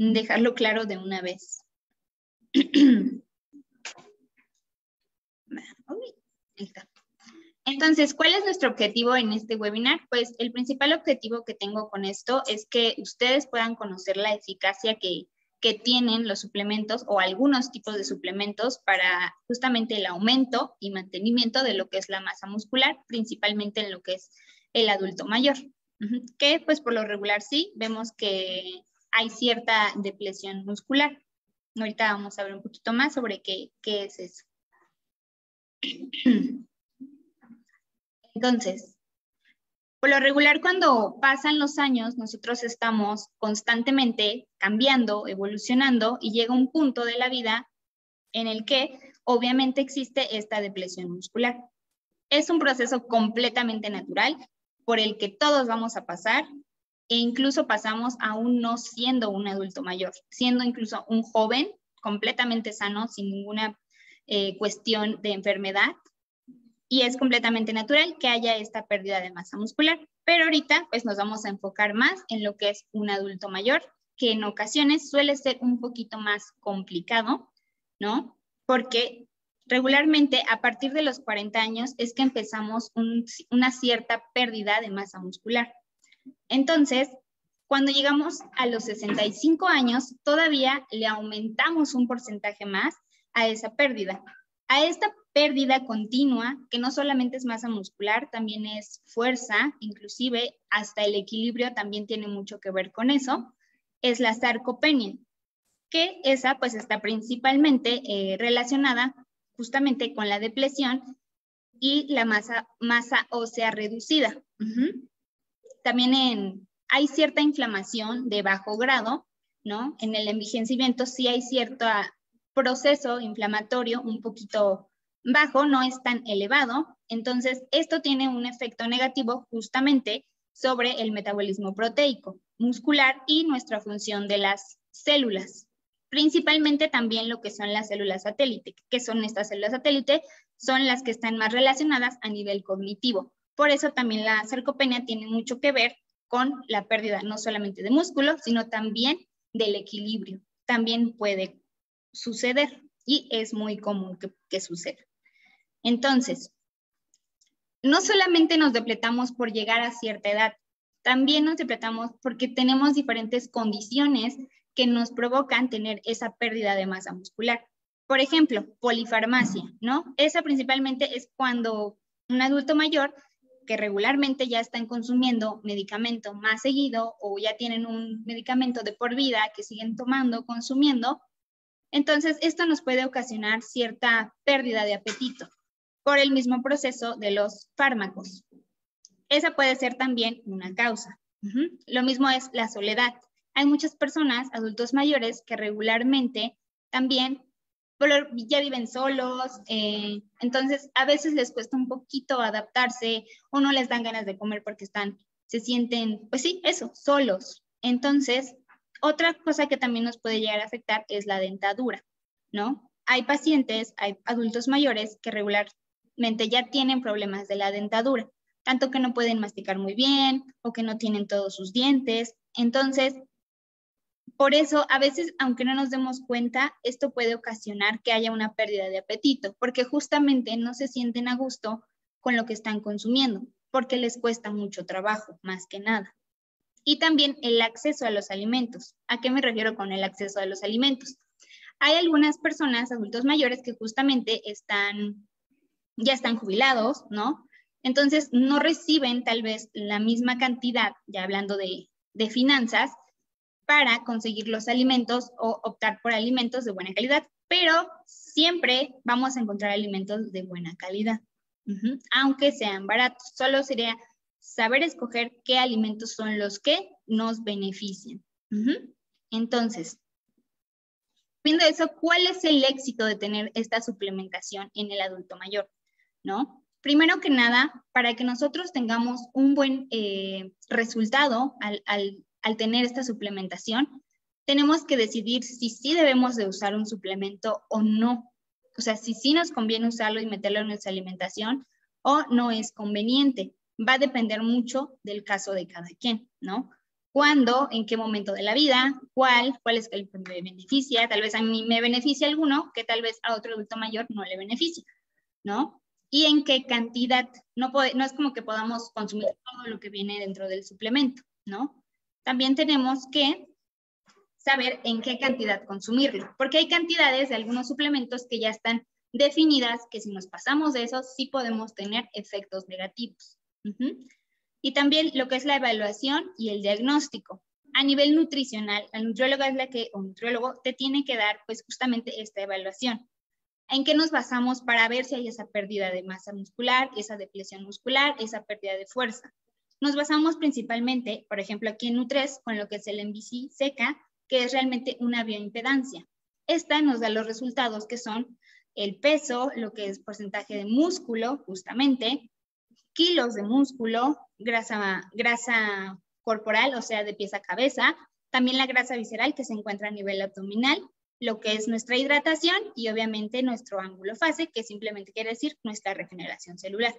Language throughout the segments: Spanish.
dejarlo claro de una vez. Entonces, ¿cuál es nuestro objetivo en este webinar? Pues el principal objetivo que tengo con esto es que ustedes puedan conocer la eficacia que, que tienen los suplementos o algunos tipos de suplementos para justamente el aumento y mantenimiento de lo que es la masa muscular, principalmente en lo que es el adulto mayor. Que pues por lo regular sí, vemos que hay cierta depresión muscular. Ahorita vamos a ver un poquito más sobre qué, es eso. Entonces, por lo regular, cuando pasan los años, nosotros estamos constantemente cambiando, evolucionando y llega un punto de la vida en el que obviamente existe esta depresión muscular. Es un proceso completamente natural por el que todos vamos a pasar e incluso pasamos aún no siendo un adulto mayor, siendo incluso un joven completamente sano, sin ninguna eh, cuestión de enfermedad, y es completamente natural que haya esta pérdida de masa muscular. Pero ahorita pues nos vamos a enfocar más en lo que es un adulto mayor, que en ocasiones suele ser un poquito más complicado, ¿no? Porque regularmente a partir de los 40 años es que empezamos una cierta pérdida de masa muscular. Entonces, cuando llegamos a los 65 años, todavía le aumentamos un porcentaje más a esa pérdida. A esta pérdida continua, que no solamente es masa muscular, también es fuerza, inclusive hasta el equilibrio también tiene mucho que ver con eso, es la sarcopenia, que esa pues está principalmente eh, relacionada justamente con la depresión y la masa, masa ósea reducida. También hay cierta inflamación de bajo grado, ¿no? En el envejecimiento sí hay cierto proceso inflamatorio un poquito bajo, no es tan elevado. Entonces, esto tiene un efecto negativo justamente sobre el metabolismo proteico muscular y nuestra función de las células. Principalmente también lo que son las células satélite. que son estas células satélite? Son las que están más relacionadas a nivel cognitivo. Por eso también la sarcopenia tiene mucho que ver con la pérdida no solamente de músculo, sino también del equilibrio. También puede suceder y es muy común que, suceda. Entonces, no solamente nos depletamos por llegar a cierta edad, también nos depletamos porque tenemos diferentes condiciones que nos provocan tener esa pérdida de masa muscular. Por ejemplo, polifarmacia, ¿no? Esa principalmente es cuando un adulto mayor que regularmente ya están consumiendo medicamento más seguido o ya tienen un medicamento de por vida que siguen tomando, consumiendo, entonces, esto nos puede ocasionar cierta pérdida de apetito por el mismo proceso de los fármacos. Esa puede ser también una causa. Lo mismo es la soledad. Hay muchas personas, adultos mayores, que regularmente también ya viven solos, eh, entonces a veces les cuesta un poquito adaptarse o no les dan ganas de comer porque están, se sienten, pues sí, eso, solos. Entonces, otra cosa que también nos puede llegar a afectar es la dentadura, ¿no? Hay pacientes, hay adultos mayores que regularmente ya tienen problemas de la dentadura, tanto que no pueden masticar muy bien o que no tienen todos sus dientes. Entonces, por eso, a veces, aunque no nos demos cuenta, esto puede ocasionar que haya una pérdida de apetito, porque justamente no se sienten a gusto con lo que están consumiendo, porque les cuesta mucho trabajo, más que nada y también el acceso a los alimentos. ¿A qué me refiero con el acceso a los alimentos? Hay algunas personas, adultos mayores, que justamente están, ya están jubilados, ¿no? Entonces no reciben tal vez la misma cantidad, ya hablando de, de finanzas, para conseguir los alimentos o optar por alimentos de buena calidad, pero siempre vamos a encontrar alimentos de buena calidad, aunque sean baratos. Solo sería saber escoger qué alimentos son los que nos benefician. Entonces, viendo eso, ¿cuál es el éxito de tener esta suplementación en el adulto mayor? ¿No? Primero que nada, para que nosotros tengamos un buen eh, resultado al, al tener esta suplementación, tenemos que decidir si sí debemos de usar un suplemento o no. O sea, si sí nos conviene usarlo y meterlo en nuestra alimentación o no es conveniente va a depender mucho del caso de cada quien, ¿no? cuándo, en qué momento de la vida, cuál, cuál es el que me beneficia, tal vez a mí me beneficia alguno que tal vez a otro adulto mayor no le beneficia, ¿no? Y en qué cantidad, no, no es como que podamos consumir todo lo que viene dentro del suplemento, ¿no? También tenemos que saber en qué cantidad consumirlo, porque hay cantidades de algunos suplementos que ya están definidas que si nos pasamos de eso sí podemos tener efectos negativos. Y también lo que es la evaluación y el diagnóstico. A nivel nutricional, el nutriólogo es la que, o nutriólogo, te tiene que dar pues justamente esta evaluación. ¿En qué nos basamos para ver si hay esa pérdida de masa muscular, esa depresión muscular, esa pérdida de fuerza? Nos basamos principalmente, por ejemplo, aquí en Nutres, con lo que es el MBC seca, que es realmente una bioimpedancia. Esta nos da los resultados que son el peso, lo que es porcentaje de músculo, justamente, kilos de músculo, grasa, grasa corporal, o sea, de pies a cabeza, también la grasa visceral que se encuentra a nivel abdominal, lo que es nuestra hidratación y obviamente nuestro ángulo fase, que simplemente quiere decir nuestra regeneración celular.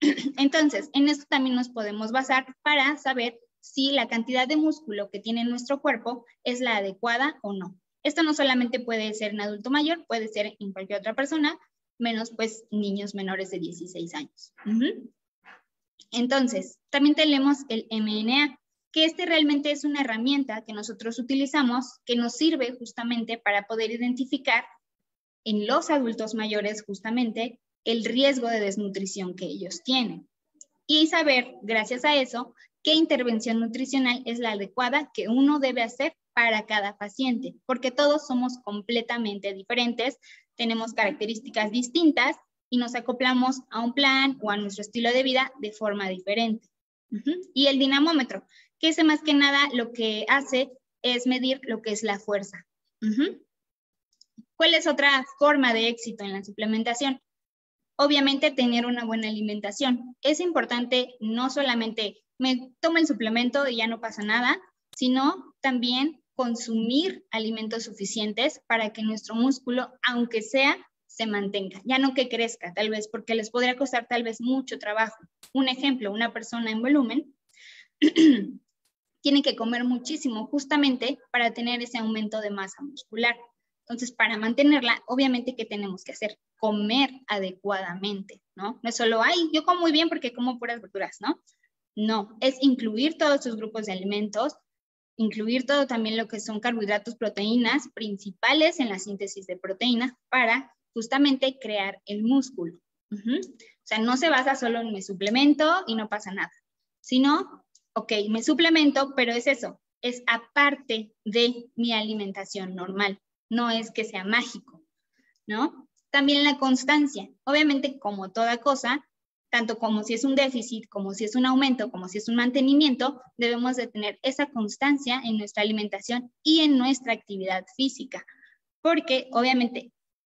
Entonces, en esto también nos podemos basar para saber si la cantidad de músculo que tiene nuestro cuerpo es la adecuada o no. Esto no solamente puede ser en adulto mayor, puede ser en cualquier otra persona, menos pues niños menores de 16 años. Entonces, también tenemos el MNA, que este realmente es una herramienta que nosotros utilizamos que nos sirve justamente para poder identificar en los adultos mayores justamente el riesgo de desnutrición que ellos tienen y saber, gracias a eso, qué intervención nutricional es la adecuada que uno debe hacer para cada paciente, porque todos somos completamente diferentes, tenemos características distintas y nos acoplamos a un plan o a nuestro estilo de vida de forma diferente. Y el dinamómetro, que ese más que nada lo que hace es medir lo que es la fuerza. ¿Cuál es otra forma de éxito en la suplementación? Obviamente tener una buena alimentación. Es importante no solamente me tomo el suplemento y ya no pasa nada, sino también consumir alimentos suficientes para que nuestro músculo, aunque sea, se mantenga, ya no que crezca, tal vez, porque les podría costar tal vez mucho trabajo. Un ejemplo, una persona en volumen tiene que comer muchísimo justamente para tener ese aumento de masa muscular. Entonces, para mantenerla, obviamente, ¿qué tenemos que hacer? Comer adecuadamente, ¿no? No es solo, ay, yo como muy bien porque como puras verduras, ¿no? No, es incluir todos sus grupos de alimentos, incluir todo también lo que son carbohidratos, proteínas principales en la síntesis de proteínas para justamente crear el músculo. O sea, no se basa solo en mi suplemento y no pasa nada, sino, ok, me suplemento, pero es eso, es aparte de mi alimentación normal, no es que sea mágico, ¿no? También la constancia. Obviamente, como toda cosa, tanto como si es un déficit, como si es un aumento, como si es un mantenimiento, debemos de tener esa constancia en nuestra alimentación y en nuestra actividad física, porque obviamente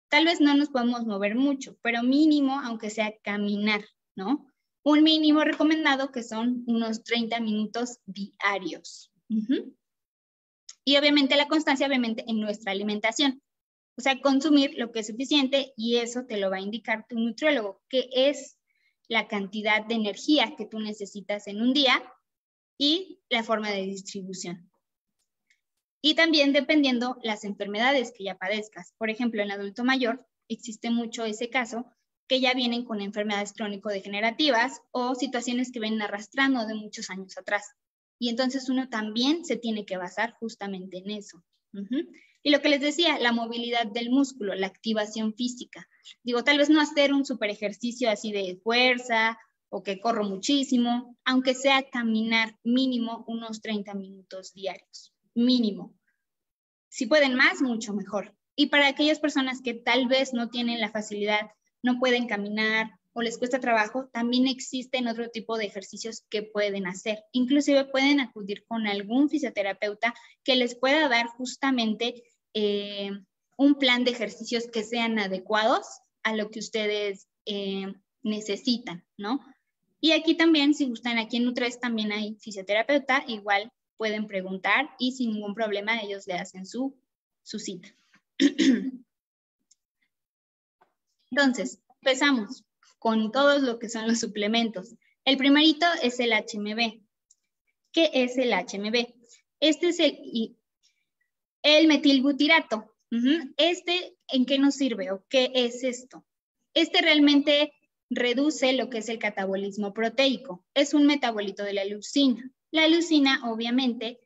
tal vez no nos podemos mover mucho, pero mínimo, aunque sea caminar, ¿no? Un mínimo recomendado que son unos 30 minutos diarios. Y obviamente la constancia, obviamente, en nuestra alimentación. O sea, consumir lo que es suficiente y eso te lo va a indicar tu nutriólogo, que es la cantidad de energía que tú necesitas en un día y la forma de distribución. Y también dependiendo las enfermedades que ya padezcas. Por ejemplo, en adulto mayor existe mucho ese caso que ya vienen con enfermedades crónico-degenerativas o situaciones que vienen arrastrando de muchos años atrás. Y entonces uno también se tiene que basar justamente en eso. Y lo que les decía, la movilidad del músculo, la activación física. Digo, tal vez no hacer un super ejercicio así de fuerza o que corro muchísimo, aunque sea caminar mínimo unos 30 minutos diarios, mínimo. Si pueden más, mucho mejor. Y para aquellas personas que tal vez no tienen la facilidad, no pueden caminar o les cuesta trabajo, también existen otro tipo de ejercicios que pueden hacer. Inclusive pueden acudir con algún fisioterapeuta que les pueda dar justamente eh, un plan de ejercicios que sean adecuados a lo que ustedes eh, necesitan, ¿no? Y aquí también, si gustan, aquí en Nutres también hay fisioterapeuta, igual pueden preguntar y sin ningún problema ellos le hacen su, su cita. Entonces, empezamos con todos lo que son los suplementos. El primerito es el HMB. ¿Qué es el HMB? Este es el, el metilbutirato. Este, ¿en qué nos sirve o qué es esto? Este realmente reduce lo que es el catabolismo proteico. Es un metabolito de la leucina. La leucina, obviamente,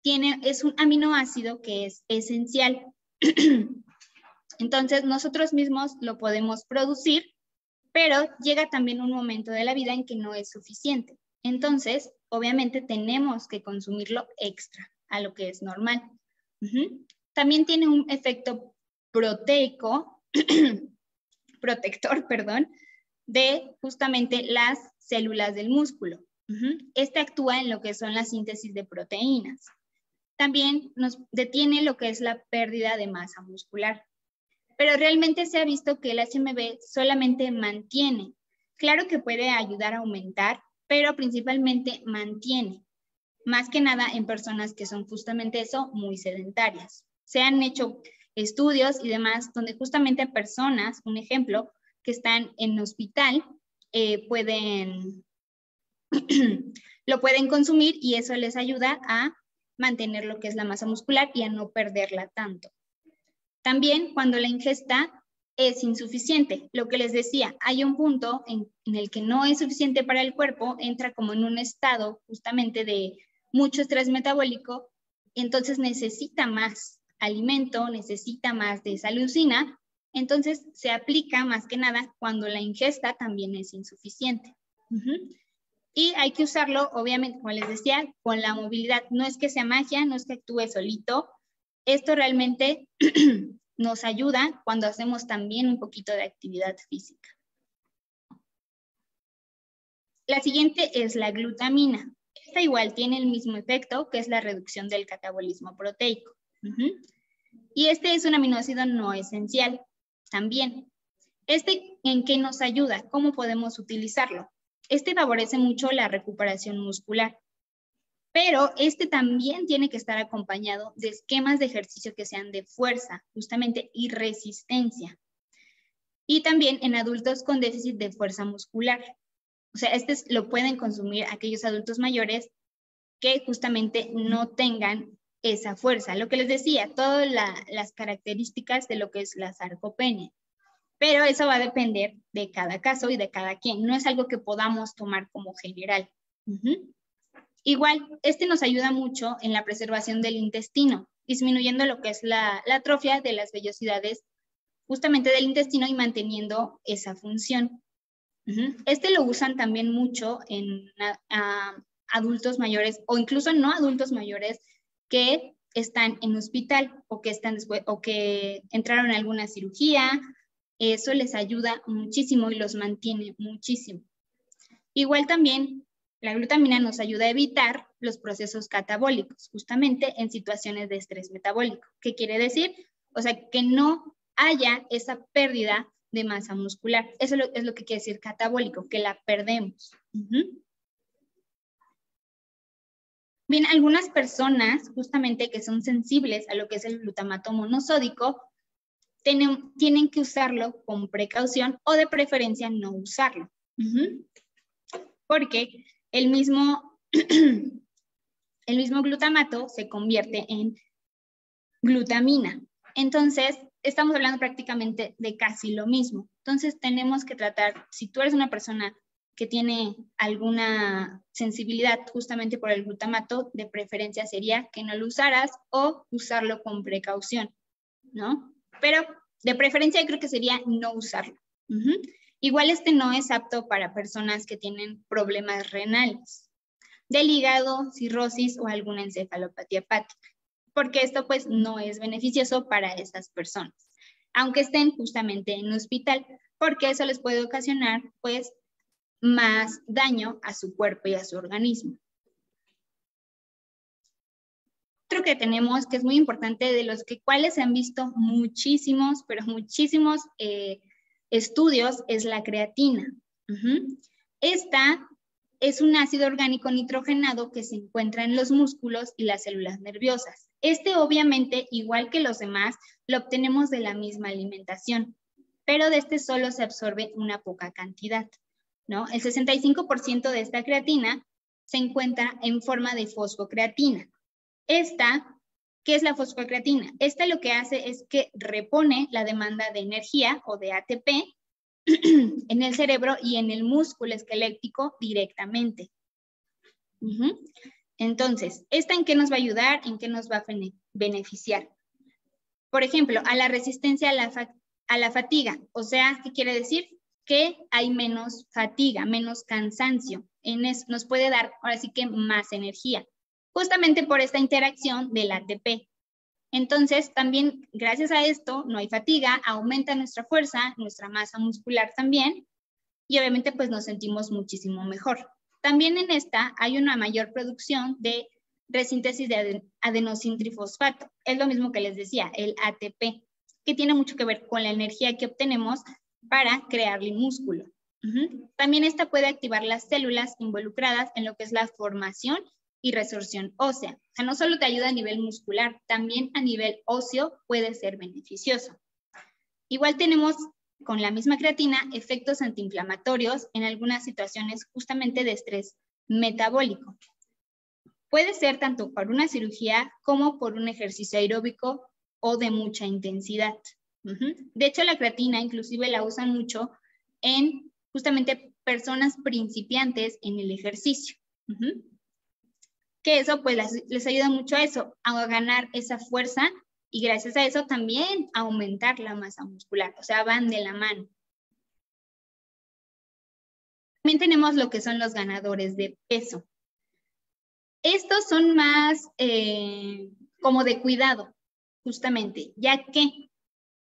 tiene, es un aminoácido que es esencial. Entonces, nosotros mismos lo podemos producir, pero llega también un momento de la vida en que no es suficiente. Entonces, obviamente, tenemos que consumirlo extra a lo que es normal. También tiene un efecto proteico, protector, perdón, de justamente las células del músculo. Este actúa en lo que son la síntesis de proteínas. También nos detiene lo que es la pérdida de masa muscular. Pero realmente se ha visto que el HMB solamente mantiene. Claro que puede ayudar a aumentar, pero principalmente mantiene. Más que nada en personas que son justamente eso, muy sedentarias. Se han hecho estudios y demás donde justamente personas, un ejemplo, que están en hospital, eh, pueden, lo pueden consumir y eso les ayuda a mantener lo que es la masa muscular y a no perderla tanto. También cuando la ingesta es insuficiente, lo que les decía, hay un punto en, el que no es suficiente para el cuerpo, entra como en un estado justamente de mucho estrés metabólico, entonces necesita más alimento, necesita más de esa leucina entonces, se aplica más que nada cuando la ingesta también es insuficiente. Y hay que usarlo, obviamente, como les decía, con la movilidad. No es que sea magia, no es que actúe solito. Esto realmente nos ayuda cuando hacemos también un poquito de actividad física. La siguiente es la glutamina. Esta igual tiene el mismo efecto, que es la reducción del catabolismo proteico. Y este es un aminoácido no esencial también. ¿Este en qué nos ayuda? ¿Cómo podemos utilizarlo? Este favorece mucho la recuperación muscular, pero este también tiene que estar acompañado de esquemas de ejercicio que sean de fuerza, justamente, y resistencia. Y también en adultos con déficit de fuerza muscular. O sea, este lo pueden consumir aquellos adultos mayores que justamente no tengan esa fuerza. Lo que les decía, todas las características de lo que es la sarcopenia. Pero eso va a depender de cada caso y de cada quien. No es algo que podamos tomar como general. Igual, este nos ayuda mucho en la preservación del intestino, disminuyendo lo que es la, atrofia de las vellosidades justamente del intestino y manteniendo esa función. Este lo usan también mucho en adultos mayores o incluso no adultos mayores que están en hospital o que, están después, o que entraron en alguna cirugía. Eso les ayuda muchísimo y los mantiene muchísimo. Igual también la glutamina nos ayuda a evitar los procesos catabólicos, justamente en situaciones de estrés metabólico. ¿Qué quiere decir? O sea, que no haya esa pérdida de masa muscular. Eso es lo que quiere decir catabólico, que la perdemos. Bien, algunas personas justamente que son sensibles a lo que es el glutamato monosódico tienen, que usarlo con precaución o de preferencia no usarlo. Porque el mismo, el mismo glutamato se convierte en glutamina. Entonces, estamos hablando prácticamente de casi lo mismo. Entonces, tenemos que tratar, si tú eres una persona que tiene alguna sensibilidad justamente por el glutamato, de preferencia sería que no lo usaras o usarlo con precaución, ¿no? Pero de preferencia creo que sería no usarlo. Igual este no es apto para personas que tienen problemas renales, del hígado, cirrosis o alguna encefalopatía hepática, porque esto pues no es beneficioso para esas personas, aunque estén justamente en hospital, porque eso les puede ocasionar pues más daño a su cuerpo y a su organismo. Otro que tenemos que es muy importante, de los que cuales se han visto muchísimos, pero muchísimos eh, estudios, es la creatina. Esta es un ácido orgánico nitrogenado que se encuentra en los músculos y las células nerviosas. Este obviamente, igual que los demás, lo obtenemos de la misma alimentación, pero de este solo se absorbe una poca cantidad. El 65% de esta creatina se encuentra en forma de fosfocreatina. Esta, ¿qué es la fosfocreatina? Esta lo que hace es que repone la demanda de energía o de ATP en el cerebro y en el músculo esquelético directamente. Entonces, ¿esta en qué nos va a ayudar? ¿En qué nos va a beneficiar? Por ejemplo, a la resistencia a la, fatiga. O sea, ¿qué quiere decir? Que hay menos fatiga, menos cansancio. En nos puede dar, ahora sí que más energía, justamente por esta interacción del ATP. Entonces, también gracias a esto no hay fatiga, aumenta nuestra fuerza, nuestra masa muscular también, y obviamente pues nos sentimos muchísimo mejor. También en esta hay una mayor producción de resíntesis de adenosintrifosfato. Es lo mismo que les decía, el ATP, que tiene mucho que ver con la energía que obtenemos para crear el músculo. También esta puede activar las células involucradas en lo que es la formación y resorción ósea. O sea, no solo te ayuda a nivel muscular, también a nivel óseo puede ser beneficioso. Igual tenemos con la misma creatina efectos antiinflamatorios en algunas situaciones justamente de estrés metabólico. Puede ser tanto por una cirugía como por un ejercicio aeróbico o de mucha intensidad. De hecho, la creatina inclusive la usan mucho en justamente personas principiantes en el ejercicio. Que eso pues les, ayuda mucho a eso, a ganar esa fuerza y gracias a eso también aumentar la masa muscular, o sea, van de la mano. También tenemos lo que son los ganadores de peso. Estos son más eh, como de cuidado, justamente, ya que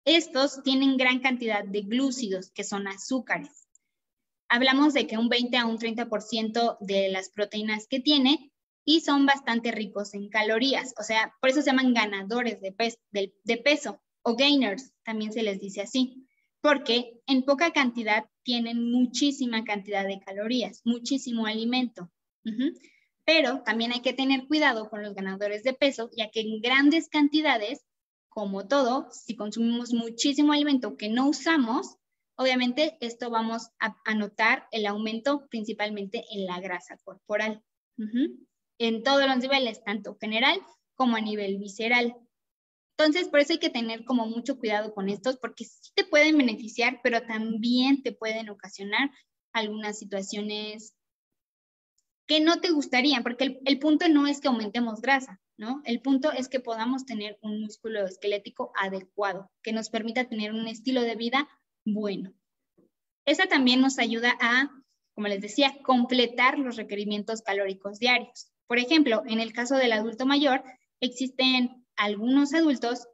estos tienen gran cantidad de glúcidos, que son azúcares hablamos de que un 20 a un 30% de las proteínas que tiene y son bastante ricos en calorías, o sea, por eso se llaman ganadores de, de, peso o gainers, también se les dice así, porque en poca cantidad tienen muchísima cantidad de calorías, muchísimo alimento. Pero también hay que tener cuidado con los ganadores de peso, ya que en grandes cantidades, como todo, si consumimos muchísimo alimento que no usamos, Obviamente, esto vamos a, notar el aumento principalmente en la grasa corporal, en todos los niveles, tanto general como a nivel visceral. Entonces, por eso hay que tener como mucho cuidado con estos, porque sí te pueden beneficiar, pero también te pueden ocasionar algunas situaciones que no te gustarían, porque el, el, punto no es que aumentemos grasa, ¿no? El punto es que podamos tener un músculo esquelético adecuado, que nos permita tener un estilo de vida bueno. Esa también nos ayuda a, como les decía, completar los requerimientos calóricos diarios. Por ejemplo, en el caso del adulto mayor, existen algunos adultos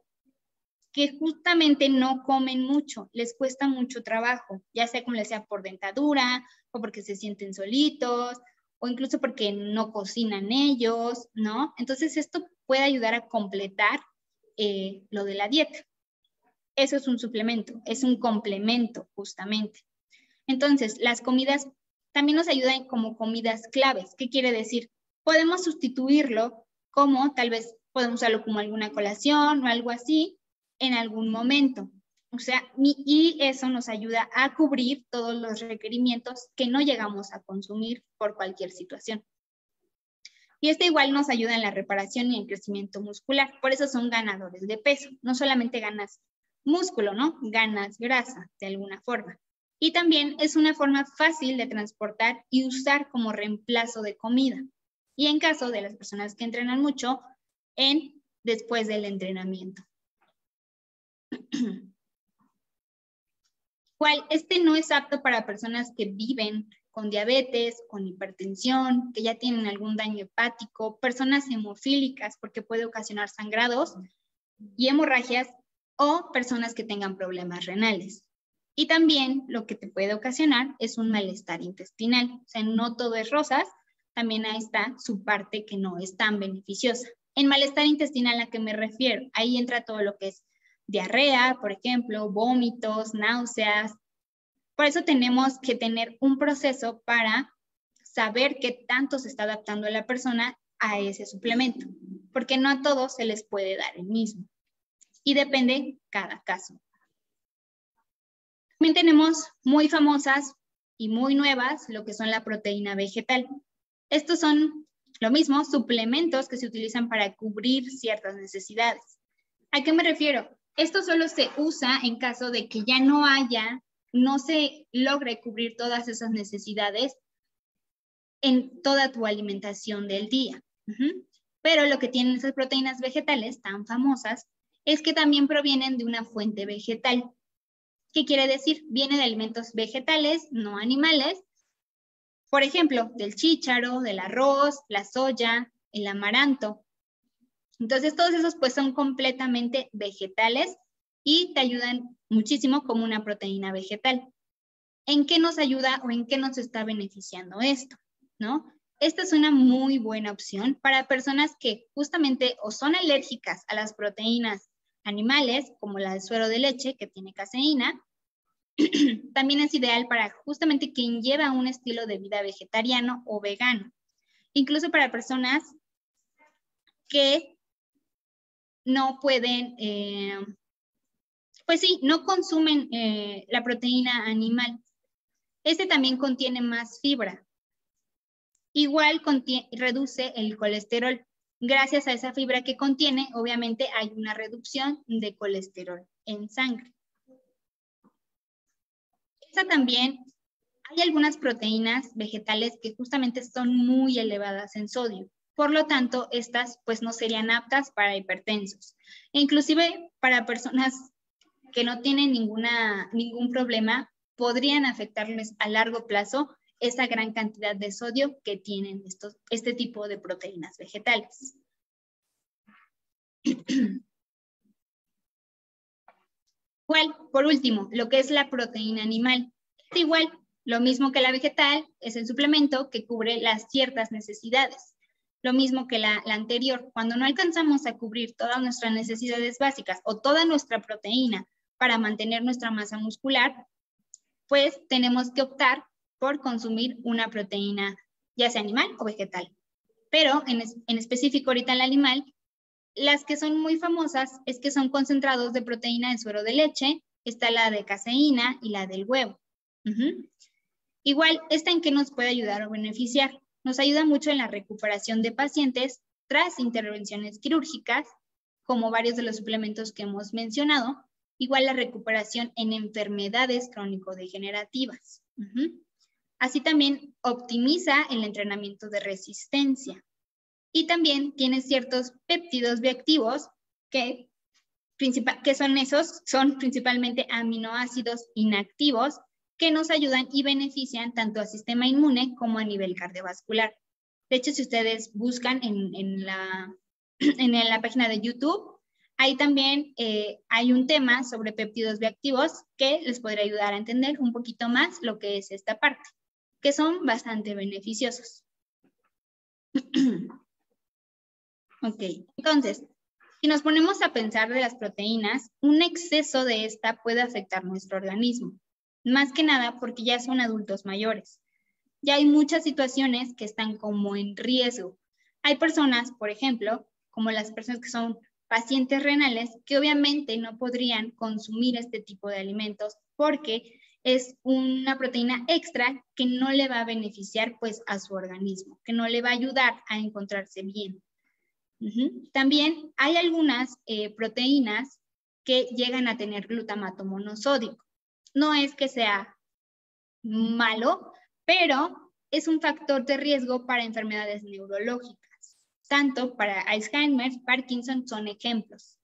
que justamente no comen mucho, les cuesta mucho trabajo, ya sea como les sea por dentadura o porque se sienten solitos o incluso porque no cocinan ellos, ¿no? Entonces esto puede ayudar a completar eh, lo de la dieta. Eso es un suplemento, es un complemento justamente. Entonces, las comidas también nos ayudan como comidas claves. ¿Qué quiere decir? Podemos sustituirlo como tal vez podemos usarlo como alguna colación o algo así en algún momento. O sea, y eso nos ayuda a cubrir todos los requerimientos que no llegamos a consumir por cualquier situación. Y esto igual nos ayuda en la reparación y el crecimiento muscular. Por eso son ganadores de peso. No solamente ganas músculo, ¿no? Ganas grasa de alguna forma. Y también es una forma fácil de transportar y usar como reemplazo de comida. Y en caso de las personas que entrenan mucho, en después del entrenamiento. Cual, este no es apto para personas que viven con diabetes, con hipertensión, que ya tienen algún daño hepático, personas hemofílicas porque puede ocasionar sangrados y hemorragias o personas que tengan problemas renales. Y también lo que te puede ocasionar es un malestar intestinal. O sea, no todo es rosas, también ahí está su parte que no es tan beneficiosa. En malestar intestinal a qué me refiero, ahí entra todo lo que es diarrea, por ejemplo, vómitos, náuseas. Por eso tenemos que tener un proceso para saber qué tanto se está adaptando la persona a ese suplemento, porque no a todos se les puede dar el mismo y depende cada caso. También tenemos muy famosas y muy nuevas lo que son la proteína vegetal. Estos son lo mismo, suplementos que se utilizan para cubrir ciertas necesidades. ¿A qué me refiero? Esto solo se usa en caso de que ya no haya, no se logre cubrir todas esas necesidades en toda tu alimentación del día. Pero lo que tienen esas proteínas vegetales tan famosas es que también provienen de una fuente vegetal. ¿Qué quiere decir? Viene de alimentos vegetales, no animales. Por ejemplo, del chícharo, del arroz, la soya, el amaranto. Entonces, todos esos pues son completamente vegetales y te ayudan muchísimo como una proteína vegetal. ¿En qué nos ayuda o en qué nos está beneficiando esto? ¿No? Esta es una muy buena opción para personas que justamente o son alérgicas a las proteínas animales, como la de suero de leche, que tiene caseína. También es ideal para justamente quien lleva un estilo de vida vegetariano o vegano. Incluso para personas que no pueden, eh, pues sí, no consumen eh, la proteína animal. Este también contiene más fibra. Igual reduce el colesterol. Gracias a esa fibra que contiene, obviamente hay una reducción de colesterol en sangre. También, hay algunas proteínas vegetales que justamente son muy elevadas en sodio. Por lo tanto, estas pues no serían aptas para hipertensos. E inclusive para personas que no tienen ninguna, ningún problema, podrían afectarles a largo plazo esa gran cantidad de sodio que tienen estos, este tipo de proteínas vegetales. Igual, por último, lo que es la proteína animal. Igual, lo mismo que la vegetal, es el suplemento que cubre las ciertas necesidades lo mismo que la, anterior. Cuando no alcanzamos a cubrir todas nuestras necesidades básicas o toda nuestra proteína para mantener nuestra masa muscular, pues tenemos que optar por consumir una proteína, ya sea animal o vegetal. Pero en, en específico ahorita el animal, las que son muy famosas es que son concentrados de proteína de suero de leche, está la de caseína y la del huevo. Igual, ¿esta en qué nos puede ayudar o beneficiar? nos ayuda mucho en la recuperación de pacientes tras intervenciones quirúrgicas, como varios de los suplementos que hemos mencionado, igual la recuperación en enfermedades crónico-degenerativas. Así también optimiza el entrenamiento de resistencia. Y también tiene ciertos péptidos bioactivos que, que son esos, son principalmente aminoácidos inactivos que nos ayudan y benefician tanto al sistema inmune como a nivel cardiovascular. De hecho, si ustedes buscan en, la, en la página de YouTube, ahí también eh, hay un tema sobre péptidos bioactivos que les podría ayudar a entender un poquito más lo que es esta parte, que son bastante beneficiosos. ok, entonces, si nos ponemos a pensar de las proteínas, un exceso de esta puede afectar nuestro organismo más que nada porque ya son adultos mayores. Ya hay muchas situaciones que están como en riesgo. Hay personas, por ejemplo, como las personas que son pacientes renales, que obviamente no podrían consumir este tipo de alimentos porque es una proteína extra que no le va a beneficiar pues a su organismo, que no le va a ayudar a encontrarse bien. También hay algunas eh, proteínas que llegan a tener glutamato monosódico no es que sea malo, pero es un factor de riesgo para enfermedades neurológicas. Tanto para Alzheimer, Parkinson son ejemplos,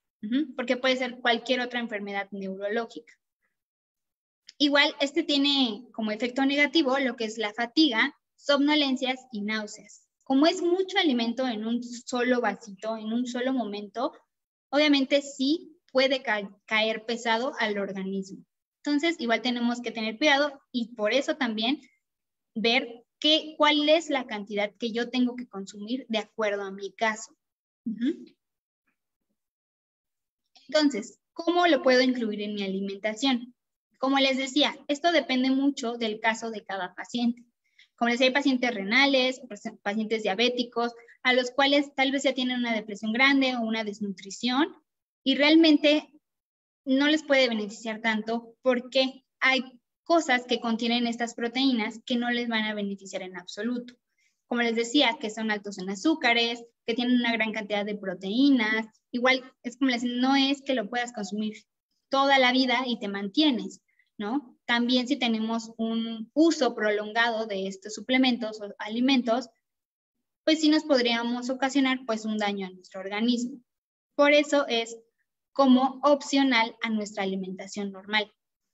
porque puede ser cualquier otra enfermedad neurológica. Igual, este tiene como efecto negativo lo que es la fatiga, somnolencias y náuseas. Como es mucho alimento en un solo vasito, en un solo momento, obviamente sí puede caer pesado al organismo. Entonces, igual tenemos que tener cuidado y por eso también ver qué, cuál es la cantidad que yo tengo que consumir de acuerdo a mi caso. Entonces, ¿cómo lo puedo incluir en mi alimentación? Como les decía, esto depende mucho del caso de cada paciente. Como les decía, hay pacientes renales, pacientes diabéticos, a los cuales tal vez ya tienen una depresión grande o una desnutrición y realmente no les puede beneficiar tanto porque hay cosas que contienen estas proteínas que no les van a beneficiar en absoluto, como les decía, que son altos en azúcares, que tienen una gran cantidad de proteínas. Igual es como les no es que lo puedas consumir toda la vida y te mantienes, ¿no? También si tenemos un uso prolongado de estos suplementos o alimentos, pues sí nos podríamos ocasionar pues un daño a nuestro organismo. Por eso es como opcional a nuestra alimentación normal.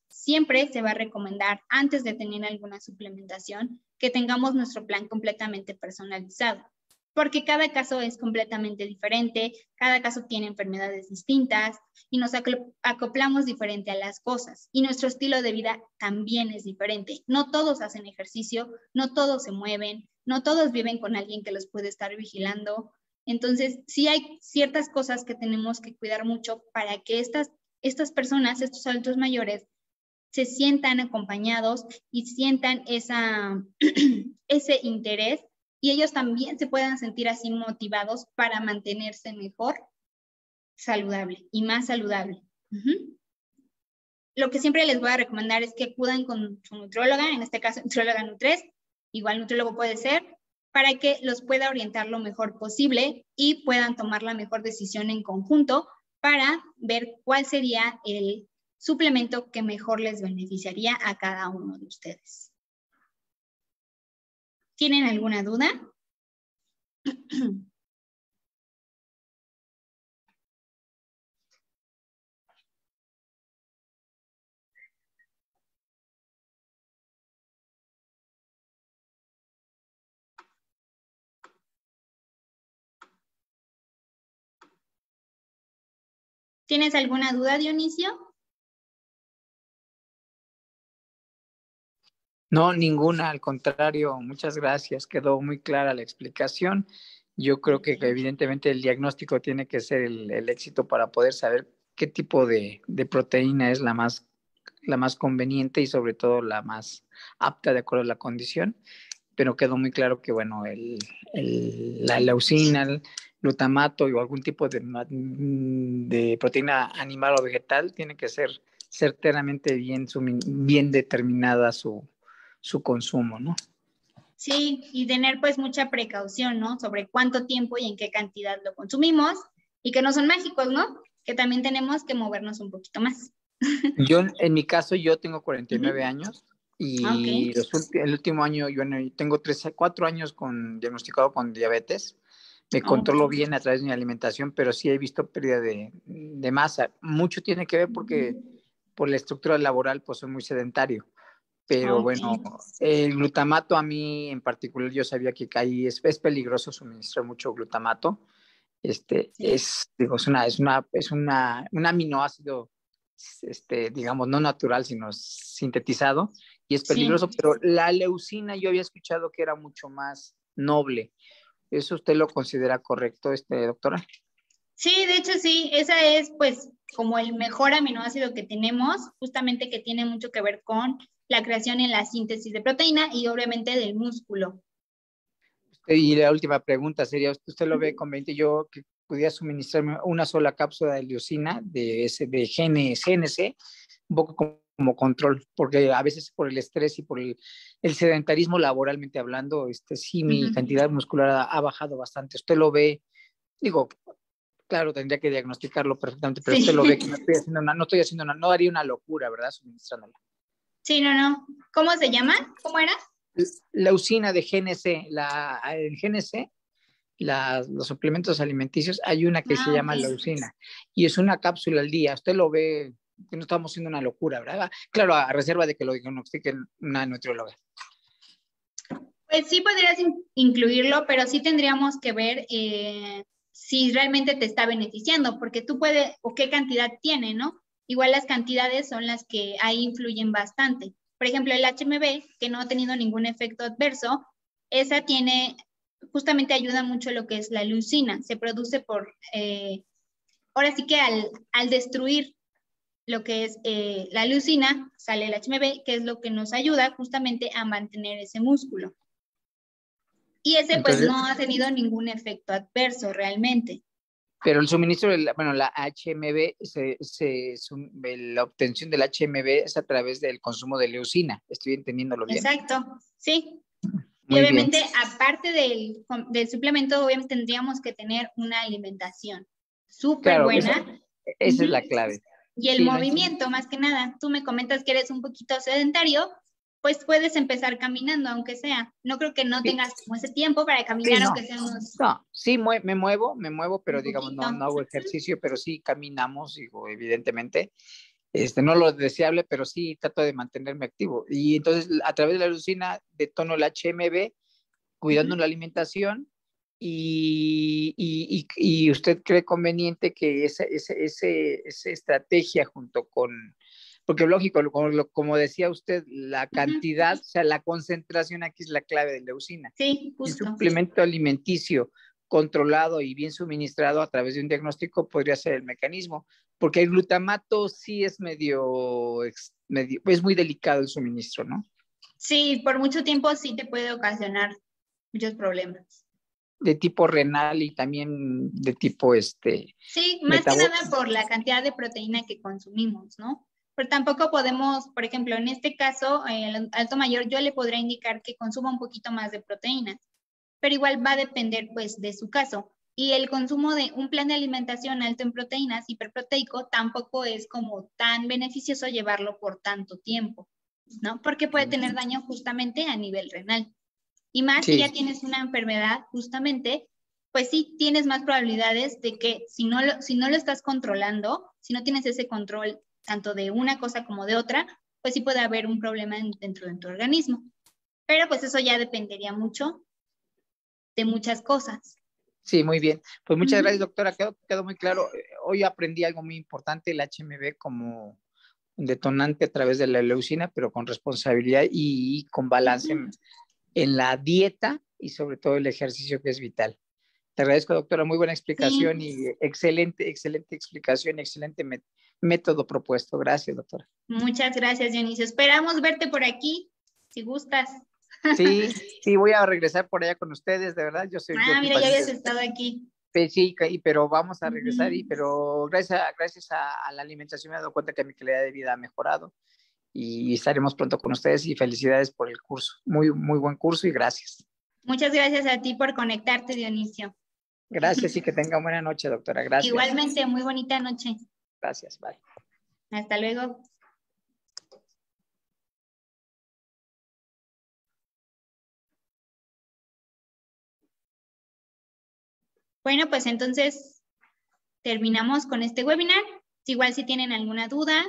Siempre se va a recomendar antes de tener alguna suplementación que tengamos nuestro plan completamente personalizado, porque cada caso es completamente diferente, cada caso tiene enfermedades distintas y nos acoplamos diferente a las cosas y nuestro estilo de vida también es diferente. No todos hacen ejercicio, no todos se mueven, no todos viven con alguien que los puede estar vigilando. Entonces, sí hay ciertas cosas que tenemos que cuidar mucho para que estas, estas personas, estos adultos mayores, se sientan acompañados y sientan esa, ese interés y ellos también se puedan sentir así motivados para mantenerse mejor saludable y más saludable. Lo que siempre les voy a recomendar es que acudan con su nutróloga, en este caso nutróloga Nutres, igual nutrólogo puede ser, para que los pueda orientar lo mejor posible y puedan tomar la mejor decisión en conjunto para ver cuál sería el suplemento que mejor les beneficiaría a cada uno de ustedes. ¿Tienen alguna duda? ¿Tienes alguna duda, Dionisio? No, ninguna, al contrario, muchas gracias. Quedó muy clara la explicación. Yo creo que, evidentemente el diagnóstico tiene que ser el, éxito para poder saber qué tipo de, proteína es la más, la más conveniente y sobre todo la más apta de acuerdo a la condición. Pero quedó muy claro que, bueno, el, la leucina, el glutamato o algún tipo de, de proteína animal o vegetal tiene que ser certeramente bien, bien determinada su, su consumo, ¿no? Sí, y tener pues mucha precaución, ¿no? Sobre cuánto tiempo y en qué cantidad lo consumimos y que no son mágicos, ¿no? Que también tenemos que movernos un poquito más. Yo, en mi caso, yo tengo 49 años y ah, el último año, yo tengo tres, cuatro años con, diagnosticado con diabetes. Me controlo bien a través de mi alimentación, pero sí he visto pérdida de, de masa. Mucho tiene que ver porque por la estructura laboral, pues soy muy sedentario. Pero bueno, el glutamato a mí en particular, yo sabía que ahí es, es peligroso suministrar mucho glutamato. Este, es, digo, es, una, es, una, es una, un aminoácido, este, digamos, no natural, sino sintetizado, y es peligroso, pero la leucina yo había escuchado que era mucho más noble. ¿Eso usted lo considera correcto, este, doctora? Sí, de hecho sí, esa es pues como el mejor aminoácido que tenemos, justamente que tiene mucho que ver con la creación en la síntesis de proteína y obviamente del músculo. Y la última pregunta sería, ¿usted lo ve conveniente yo que pudiera suministrarme una sola cápsula de leucina de, ese, de GNC, un poco como, control? Porque a veces por el estrés y por el, sedentarismo laboralmente hablando, este, sí, mi cantidad muscular ha, bajado bastante. ¿Usted lo ve? Digo, claro, tendría que diagnosticarlo perfectamente, pero usted lo ve que no estoy haciendo no estoy haciendo nada, no haría una locura, ¿verdad? Suministrándola. Sí, no, no. ¿Cómo se llama? ¿Cómo era? La usina de GNC, la, el GNC, los suplementos alimenticios, hay una que se ah, llama la usina y es una cápsula al día. Usted lo ve, que no estamos haciendo una locura, ¿verdad? Claro, a reserva de que lo diagnostique una nutrióloga. Pues sí podrías incluirlo, pero sí tendríamos que ver eh, si realmente te está beneficiando, porque tú puedes, o qué cantidad tiene, ¿no? Igual las cantidades son las que ahí influyen bastante. Por ejemplo, el HMB, que no ha tenido ningún efecto adverso, esa tiene, justamente ayuda mucho lo que es la leucina. Se produce por, eh, ahora sí que al, al, destruir lo que es eh, la leucina, sale el HMB, que es lo que nos ayuda justamente a mantener ese músculo. Y ese pues no ha tenido ningún efecto adverso realmente. Pero el suministro, de la, bueno, la HMB, se, se, la obtención del HMB es a través del consumo de leucina. Estoy entendiéndolo bien. Exacto, sí. y obviamente, aparte del, del, suplemento, obviamente tendríamos que tener una alimentación súper buena. Esa, es la clave. Y el movimiento, más que nada. Tú me comentas que eres un poquito sedentario, pues puedes empezar caminando, aunque sea. No creo que no tengas como ese tiempo para caminar, aunque sea unos... No, sí, me muevo, me muevo, pero digamos, no, no hago ejercicio, pero sí caminamos, digo, evidentemente. Este, no lo deseable, pero sí trato de mantenerme activo. Y entonces, a través de la lucina, detono el HMB, cuidando la alimentación, y, y, y, usted cree conveniente que esa, esa, esa, estrategia junto con, porque lógico, como, como decía usted, la cantidad, o sea, la concentración aquí es la clave de leucina. Sí, justo. Un suplemento alimenticio controlado y bien suministrado a través de un diagnóstico podría ser el mecanismo, porque el glutamato sí es medio, medio es muy delicado el suministro, ¿no? Sí, por mucho tiempo sí te puede ocasionar muchos problemas. De tipo renal y también de tipo este. Sí, más que nada por la cantidad de proteína que consumimos, ¿no? Pero tampoco podemos, por ejemplo, en este caso, el alto mayor, yo le podría indicar que consuma un poquito más de proteínas pero igual va a depender pues de su caso. Y el consumo de un plan de alimentación alto en proteínas, hiperproteico, tampoco es como tan beneficioso llevarlo por tanto tiempo, ¿no? Porque puede tener daño justamente a nivel renal. Y más si ya tienes una enfermedad, justamente, pues sí tienes más probabilidades de que si no, lo, si no lo estás controlando, si no tienes ese control tanto de una cosa como de otra, pues sí puede haber un problema dentro de tu organismo. Pero pues eso ya dependería mucho de muchas cosas. Sí, muy bien. Pues muchas gracias, doctora. Quedó, quedó muy claro. Hoy aprendí algo muy importante, el HMB como un detonante a través de la leucina, pero con responsabilidad y, con balance en, la dieta y sobre todo el ejercicio que es vital. Te agradezco, doctora. Muy buena explicación y excelente, excelente explicación, excelente método propuesto. Gracias, doctora. Muchas gracias, Dionisio. Esperamos verte por aquí, si gustas. Sí, sí, voy a regresar por allá con ustedes, de verdad. Yo soy. Ah, mira, ya habías estado aquí. Sí, pero vamos a regresar, y, pero gracias, a, gracias a, la alimentación me he dado cuenta que mi calidad de vida ha mejorado y estaremos pronto con ustedes y felicidades por el curso. Muy, muy buen curso y gracias. Muchas gracias a ti por conectarte, Dionisio. Gracias y que tenga buena noche, doctora. Gracias. Igualmente, muy bonita noche. Gracias, bye. Hasta luego. Bueno, pues entonces terminamos con este webinar. Igual si tienen alguna duda,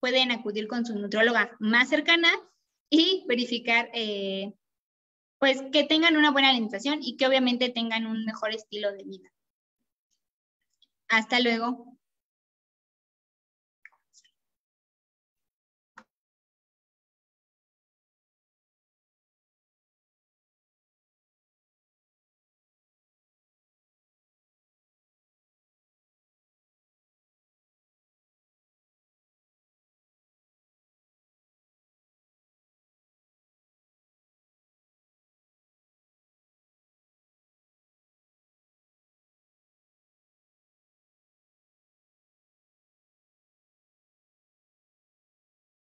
pueden acudir con su nutróloga más cercana y verificar eh, pues que tengan una buena alimentación y que obviamente tengan un mejor estilo de vida. Hasta luego.